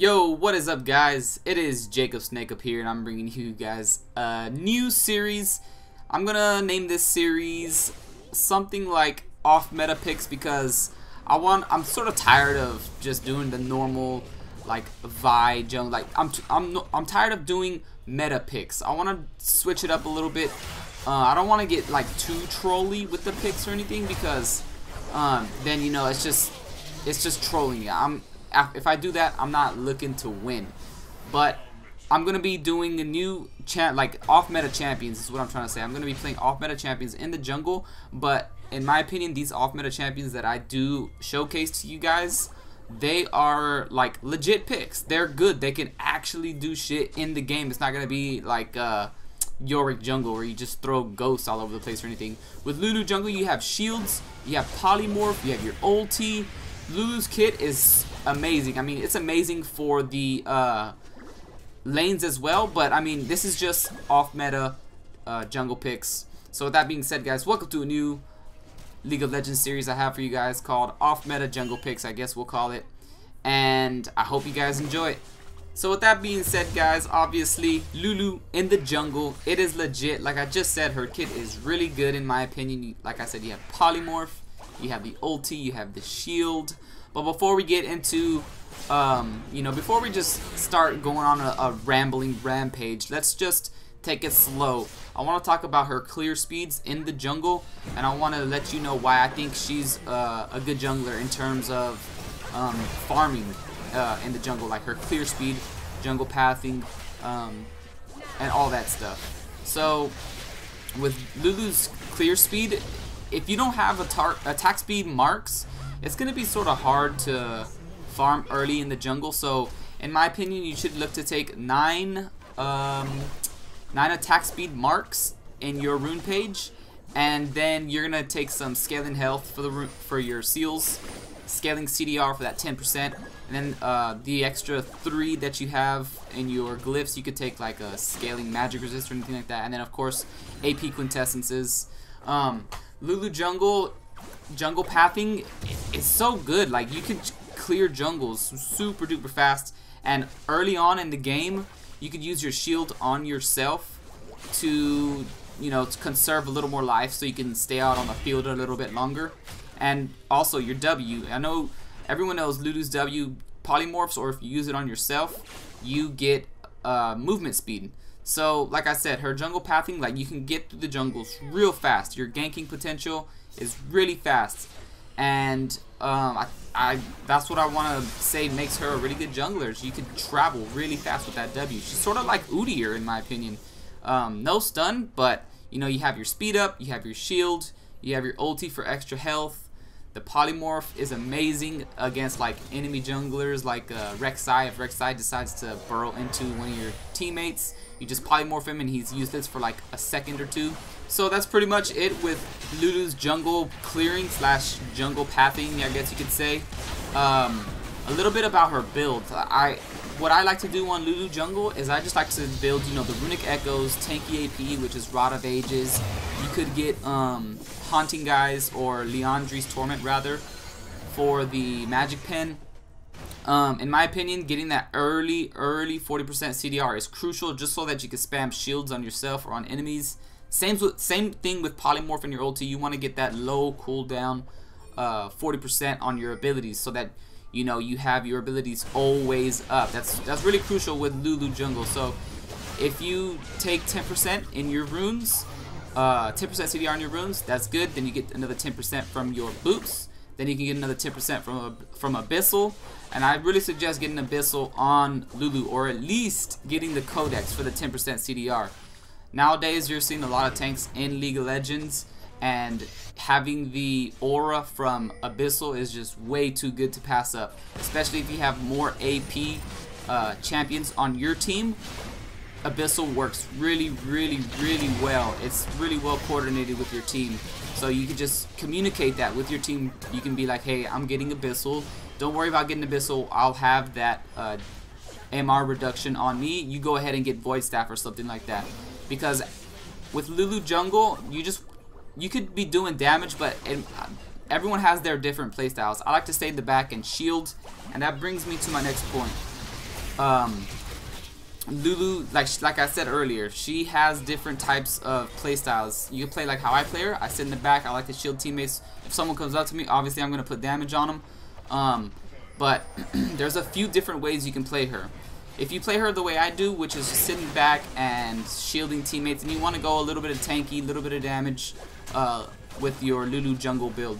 Yo, what is up guys? It is Jacob Snake up here and I'm bringing you guys a new series. I'm gonna name this series something like off meta picks because I want I'm sort of tired of just doing the normal like Vi jungle like I'm I'm I'm tired of doing meta picks. I want to switch it up a little bit. Uh, I don't want to get like too trolly with the picks or anything because um, then you know it's just it's just trolling. I'm if I do that, I'm not looking to win. But I'm gonna be doing a new champ, like off meta champions. Is what I'm trying to say. I'm gonna be playing off meta champions in the jungle. But in my opinion, these off meta champions that I do showcase to you guys, they are like legit picks. They're good. They can actually do shit in the game. It's not gonna be like uh, Yorick jungle where you just throw ghosts all over the place or anything. With Lulu jungle, you have shields, you have polymorph, you have your ulti. Lulu's kit is amazing. I mean, it's amazing for the uh, lanes as well, but I mean, this is just off meta uh, jungle picks. So with that being said, guys, welcome to a new League of Legends series I have for you guys called Off Meta Jungle Picks, I guess we'll call it. And I hope you guys enjoy it. So with that being said, guys, obviously, Lulu in the jungle, it is legit. Like I just said, her kit is really good in my opinion. Like I said, you have Polymorph, you have the ulti, you have the shield. But before we get into, um, you know, before we just start going on a, a rambling rampage, let's just take it slow. I want to talk about her clear speeds in the jungle, and I want to let you know why I think she's uh, a good jungler in terms of um, farming uh, in the jungle, like her clear speed, jungle pathing, um, and all that stuff. So, with Lulu's clear speed, if you don't have a attack speed marks, it's going to be sort of hard to farm early in the jungle. So, in my opinion, you should look to take 9 um, nine attack speed marks in your rune page, and then you're gonna take some scaling health for the for your seals, scaling CDR for that 10%, and then uh, the extra three that you have in your glyphs, you could take like a scaling magic resist or anything like that, and then of course AP quintessences. Um, Lulu Jungle, jungle pathing is so good. Like you can clear jungles super duper fast, and early on in the game, you could use your shield on yourself to, you know, to conserve a little more life so you can stay out on the field a little bit longer. And also your W. I know everyone knows Lulu's W polymorphs, or if you use it on yourself, you get uh, movement speed. So, like I said, her jungle pathing, like you can get through the jungles real fast. Your ganking potential is really fast. And um, I, I, that's what I want to say makes her a really good jungler. She can travel really fast with that W. She's sort of like Udyr in my opinion. Um, no stun, but you know you have your speed up, you have your shield, you have your ulti for extra health. The polymorph is amazing against like enemy junglers like uh, Rek'Sai. If Rek'Sai decides to burrow into one of your teammates, you just polymorph him and he's useless for like a second or two. So that's pretty much it with Lulu's jungle clearing slash jungle pathing, I guess you could say. Um, a little bit about her build. I What I like to do on Lulu jungle is I just like to build, you know, the Runic Echoes, Tanky AP, which is Rod of Ages. You could get um, Haunting Guise or Liandry's Torment, rather, for the Magic Pen. Um, in my opinion, getting that early, early 40% CDR is crucial just so that you can spam shields on yourself or on enemies. Same same thing with polymorph in your ulti. You want to get that low cooldown, 40% uh, on your abilities, so that you know you have your abilities always up. That's that's really crucial with Lulu Jungle. So if you take 10% in your runes, 10% uh, CDR on your runes, that's good. Then you get another 10% from your boots. Then you can get another 10% from from Abyssal. And I really suggest getting Abyssal on Lulu, or at least getting the Codex for the 10% CDR. Nowadays, you're seeing a lot of tanks in League of Legends, and having the aura from Abyssal is just way too good to pass up. Especially if you have more AP uh, champions on your team. Abyssal works really, really, really well. It's really well coordinated with your team. So you can just communicate that with your team. You can be like, hey, I'm getting Abyssal. Don't worry about getting Abyssal. I'll have that uh, MR reduction on me. You go ahead and get Void Staff or something like that because with Lulu Jungle, you just you could be doing damage, but it, everyone has their different playstyles. I like to stay in the back and shield, and that brings me to my next point. um, Lulu, like like I said earlier, she has different types of playstyles. You can play like how I play her. I sit in the back. I like to shield teammates. If someone comes up to me, obviously I'm gonna put damage on them. Um, but there's a few different ways you can play her. If you play her the way I do, which is sitting back and shielding teammates, and you want to go a little bit of tanky, a little bit of damage uh, with your Lulu jungle build.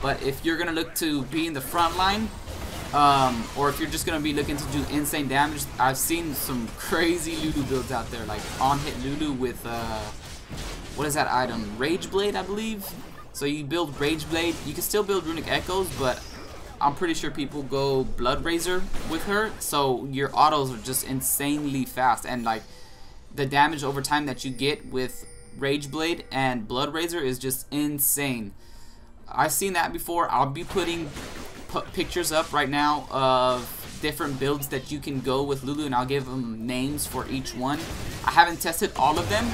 But if you're gonna look to be in the front line, um, or if you're just to be looking to do insane damage, I've seen some crazy Lulu builds out there, like on-hit Lulu with, uh, what is that item? Rage Blade, I believe? So you build Rage Blade, you can still build Runic Echoes, but I'm pretty sure people go Blood Razor with her, so your autos are just insanely fast, and like, the damage over time that you get with Rage Blade and Blood Razor is just insane. I've seen that before. I'll be putting put pictures up right now of different builds that you can go with Lulu and I'll give them names for each one. I haven't tested all of them.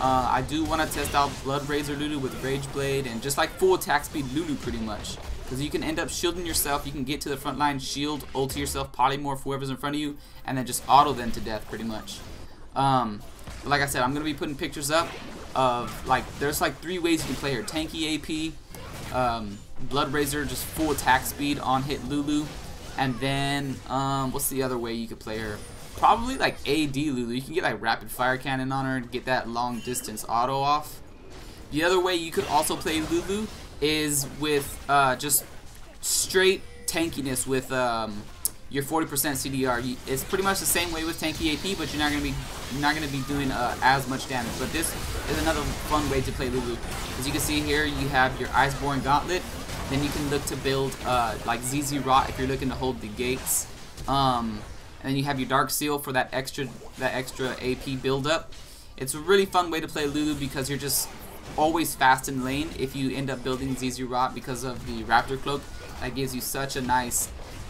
Uh, I do want to test out Blood Razor Lulu with Rage Blade and just like full attack speed Lulu pretty much. Because you can end up shielding yourself, you can get to the front line, shield, ulti yourself, polymorph whoever's in front of you, and then just auto them to death pretty much. Um, like I said, I'm going to be putting pictures up of like, there's like three ways you can play her. Tanky AP, um, Blood Razor, just full attack speed on hit Lulu. And then, um, what's the other way you could play her? Probably like AD Lulu. You can get like rapid fire cannon on her and get that long distance auto off. The other way you could also play Lulu is with uh, just straight tankiness with um, your 40% CDR. It's pretty much the same way with tanky AP, but you're not gonna be not gonna be doing uh, as much damage. But this is another fun way to play Lulu. As you can see here, you have your Iceborne Gauntlet, then you can look to build uh, like ZZ Rot if you're looking to hold the gates. Um, and then you have your Dark Seal for that extra that extra AP buildup. It's a really fun way to play Lulu because you're just always fast in lane if you end up building ZZ Rot because of the Raptor Cloak. That gives you such a nice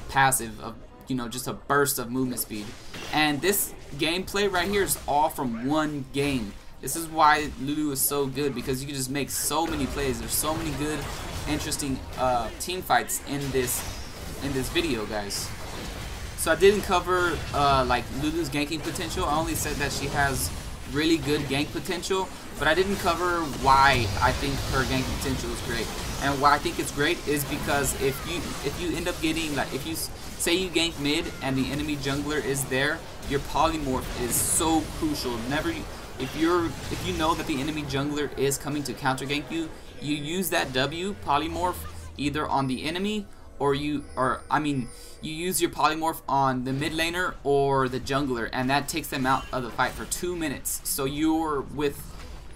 passive of, you know, just a burst of movement speed. And this gameplay right here is all from one game. This is why Lulu is so good because you can just make so many plays. There's so many good interesting uh, team fights in this in this video, guys. So I didn't cover uh, like Lulu's ganking potential. I only said that she has really good gank potential, but I didn't cover why I think her ganking potential is great. And why I think it's great is because if you if you end up getting like if you say you gank mid and the enemy jungler is there, your polymorph is so crucial. Never if you're if you know that the enemy jungler is coming to counter gank you, you use that W polymorph either on the enemy or you or I mean you use your polymorph on the mid laner or the jungler and that takes them out of the fight for two minutes so you're with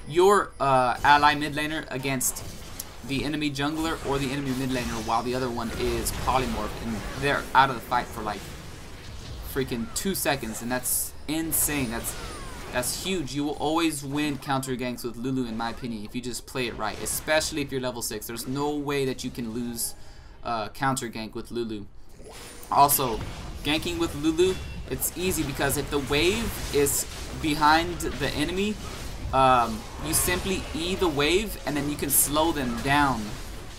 your uh, ally mid laner against the enemy jungler or the enemy mid laner while the other one is polymorph and they're out of the fight for like freaking two seconds and that's insane that's that's huge. You will always win counter ganks with Lulu, in my opinion, if you just play it right. Especially if you're level 6. There's no way that you can lose uh, counter gank with Lulu. Also, ganking with Lulu, it's easy because if the wave is behind the enemy, um, you simply E the wave and then you can slow them down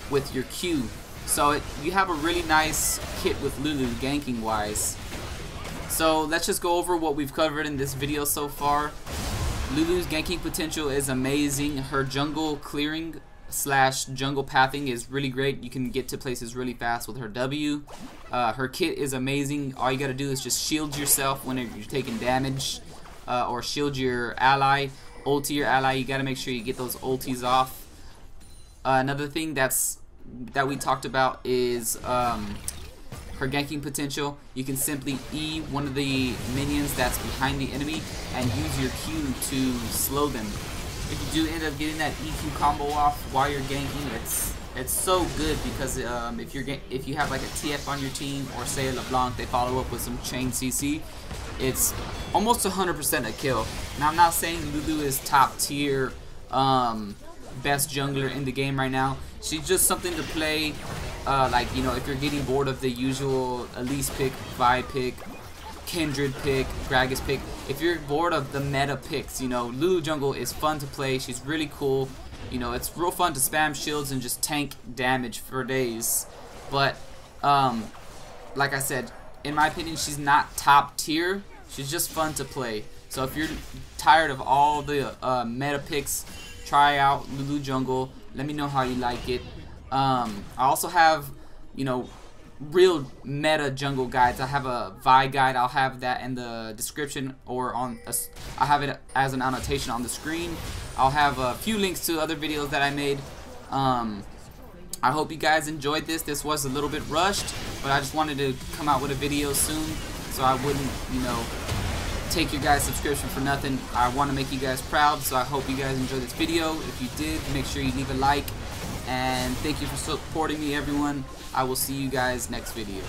with your Q. So it, you have a really nice kit with Lulu ganking wise. So let's just go over what we've covered in this video so far. Lulu's ganking potential is amazing. Her jungle clearing slash jungle pathing is really great. You can get to places really fast with her W. Uh, her kit is amazing. All you gotta do is just shield yourself when you're taking damage uh, or shield your ally. Ulti your ally. You gotta make sure you get those ultis off. Uh, another thing that's that we talked about is um, her ganking potential, you can simply E one of the minions that's behind the enemy and use your Q to slow them. If you do end up getting that EQ combo off while you're ganking, it's it's so good because um, if you're if you have like a TF on your team or say a LeBlanc, they follow up with some chain CC, it's almost 100% a kill. Now I'm not saying Lulu is top tier, um, best jungler in the game right now. She's just something to play uh, like, you know, if you're getting bored of the usual Elise pick, Vi pick, Kindred pick, Gragas pick, if you're bored of the meta picks, you know, Lulu Jungle is fun to play. She's really cool. You know, it's real fun to spam shields and just tank damage for days. But, um, like I said, in my opinion, she's not top tier. She's just fun to play. So if you're tired of all the uh, meta picks, try out Lulu Jungle. Let me know how you like it. Um, I also have, you know, real meta jungle guides. I have a Vi guide. I'll have that in the description or on. A, I have it as an annotation on the screen. I'll have a few links to other videos that I made. Um, I hope you guys enjoyed this. This was a little bit rushed, but I just wanted to come out with a video soon so I wouldn't, you know, take your guys' subscription for nothing. I want to make you guys proud, so I hope you guys enjoyed this video. If you did, make sure you leave a like. And thank you for supporting me, everyone. I will see you guys next video.